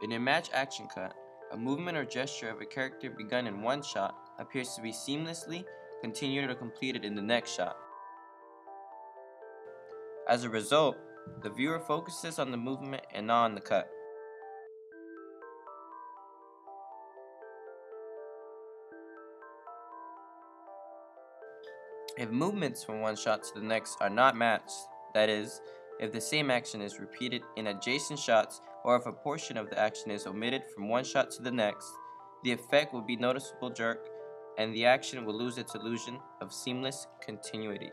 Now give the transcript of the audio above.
In a match action cut, a movement or gesture of a character begun in one shot appears to be seamlessly continued or completed in the next shot. As a result, the viewer focuses on the movement and not on the cut. If movements from one shot to the next are not matched, that is, if the same action is repeated in adjacent shots or if a portion of the action is omitted from one shot to the next, the effect will be noticeable jerk and the action will lose its illusion of seamless continuity.